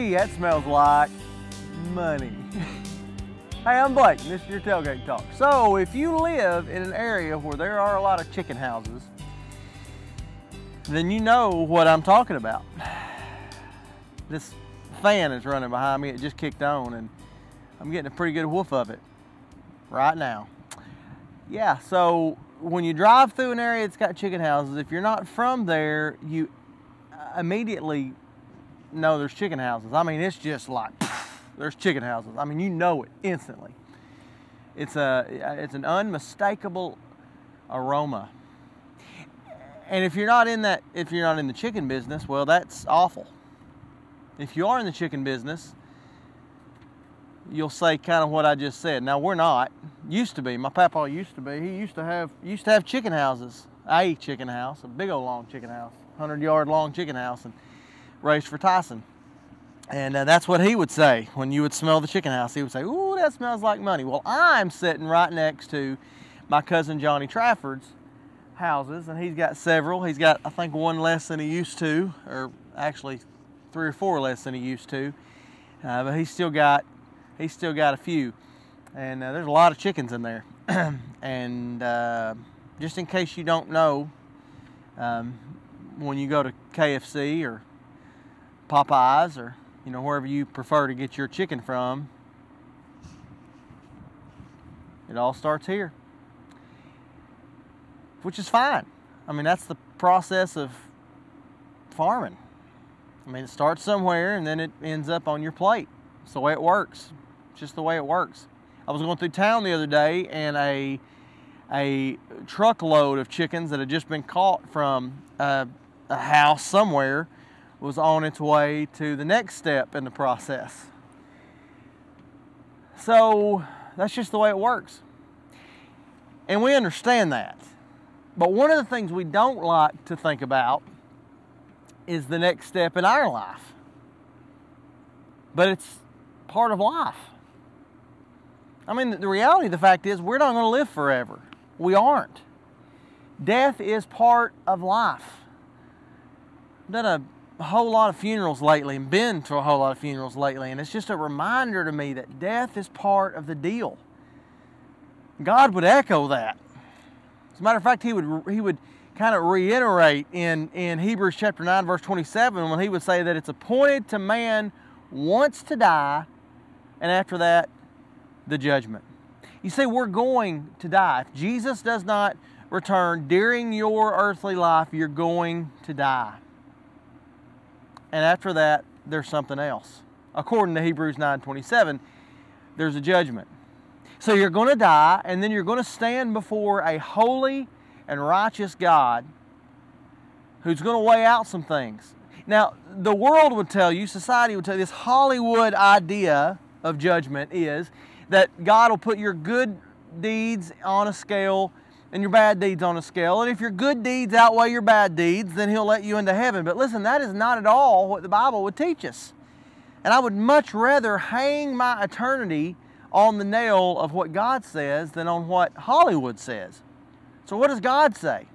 That smells like money. hey, I'm Blake, and this is your Tailgate Talk. So, if you live in an area where there are a lot of chicken houses, then you know what I'm talking about. This fan is running behind me. It just kicked on, and I'm getting a pretty good woof of it right now. Yeah, so when you drive through an area that's got chicken houses, if you're not from there, you immediately know there's chicken houses. I mean, it's just like there's chicken houses. I mean, you know it instantly. It's a it's an unmistakable aroma. And if you're not in that if you're not in the chicken business, well, that's awful. If you are in the chicken business, you'll say kind of what I just said. Now we're not. Used to be. My papa used to be. He used to have used to have chicken houses. A chicken house, a big old long chicken house, 100 yard long chicken house, and raised for Tyson. And uh, that's what he would say when you would smell the chicken house. He would say, "Ooh, that smells like money." Well, I'm sitting right next to my cousin Johnny Trafford's houses, and he's got several. He's got, I think, one less than he used to, or actually three or four less than he used to. Uh, but he's still got he's still got a few, and uh, there's a lot of chickens in there. and uh, just in case you don't know, um, when you go to KFC or Popeyes or you know wherever you prefer to get your chicken from, it all starts here, which is fine. I mean that's the process of farming. I mean it starts somewhere and then it ends up on your plate. It's the way it works. It's just the way it works. I was going through town the other day and a a truckload of chickens that had just been caught from uh, a house somewhere was on its way to the next step in the process. So that's just the way it works. And we understand that. But one of the things we don't like to think about is the next step in our life. But it's part of life. I mean, the reality of the fact is, we're not going to live forever. We aren't. Death is part of life. I've done a whole lot of funerals lately and been to a whole lot of funerals lately, and it's just a reminder to me that death is part of the deal. God would echo that. As a matter of fact, he would, he would kind of reiterate in, in Hebrews chapter 9, verse 27, when he would say that it's appointed to man once to die, and after that, the judgment. You see, we're going to die. If Jesus does not return during your earthly life, you're going to die. And after that, there's something else. According to Hebrews 9:27, there's a judgment. So you're going to die, and then you're going to stand before a holy and righteous God who's going to weigh out some things. Now, the world would tell you, society would tell you, this Hollywood idea of judgment is that God will put your good deeds on a scale and your bad deeds on a scale. And if your good deeds outweigh your bad deeds, then He'll let you into heaven. But listen, that is not at all what the Bible would teach us. And I would much rather hang my eternity on the nail of what God says than on what Hollywood says. So, what does God say?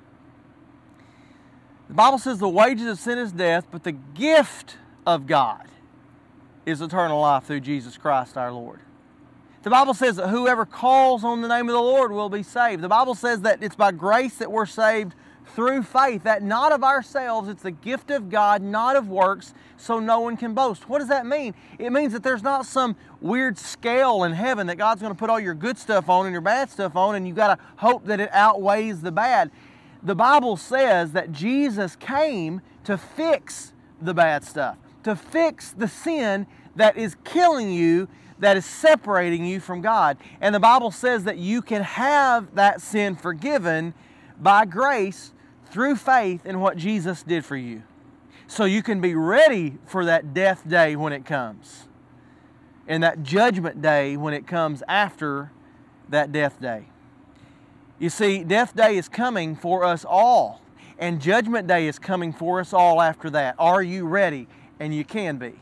The Bible says the wages of sin is death, but the gift of God is eternal life through Jesus Christ our Lord. The Bible says that whoever calls on the name of the Lord will be saved. The Bible says that it's by grace that we're saved through faith, that not of ourselves, it's the gift of God, not of works, so no one can boast. What does that mean? It means that there's not some weird scale in heaven that God's going to put all your good stuff on and your bad stuff on, and you've got to hope that it outweighs the bad. The Bible says that Jesus came to fix the bad stuff, to fix the sin that is killing you, that is separating you from God. And the Bible says that you can have that sin forgiven by grace through faith in what Jesus did for you. So you can be ready for that death day when it comes, and that judgment day when it comes after that death day. You see, death day is coming for us all, and judgment day is coming for us all after that. Are you ready? And you can be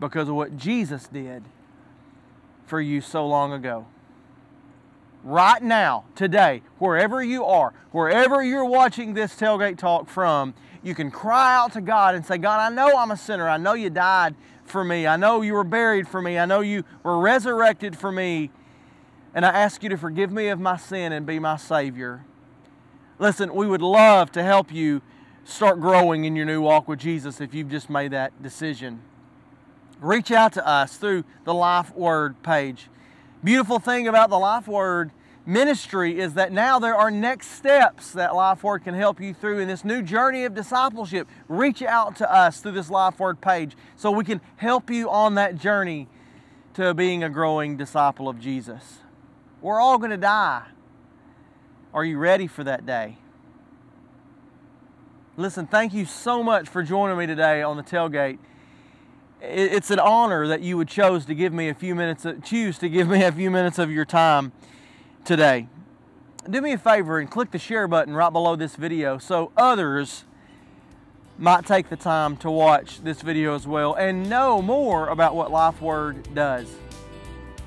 because of what Jesus did for you so long ago. right now, today, wherever you are, wherever you're watching this tailgate talk from, you can cry out to God and say, God, I know I'm a sinner. I know you died for me. I know you were buried for me. I know you were resurrected for me. And I ask you to forgive me of my sin and be my Savior. Listen, we would love to help you start growing in your new walk with Jesus if you've just made that decision. Reach out to us through the Lifeword page. Beautiful thing about the Lifeword ministry is that now there are next steps that Lifeword can help you through in this new journey of discipleship. Reach out to us through this Lifeword page so we can help you on that journey to being a growing disciple of Jesus. We're all going to die. Are you ready for that day? Listen, thank you so much for joining me today on the tailgate. It's an honor that you would choose to give me a few minutes, choose to give me a few minutes of your time today. Do me a favor and click the share button right below this video so others might take the time to watch this video as well and know more about what Lifeword does.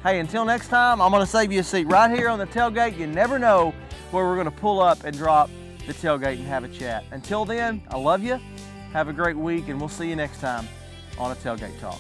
Hey, until next time, I'm going to save you a seat right here on the tailgate. You never know where we're going to pull up and drop the tailgate and have a chat. Until then, I love you. Have a great week, and we'll see you next time on a Tailgate Talk.